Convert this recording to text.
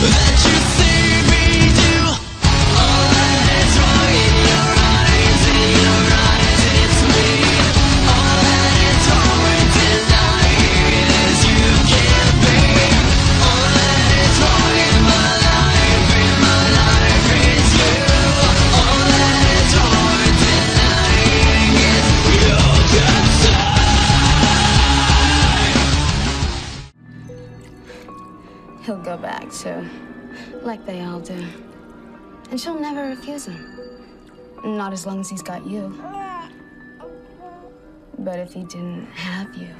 that you say to, like they all do. And she'll never refuse him. Not as long as he's got you. But if he didn't have you,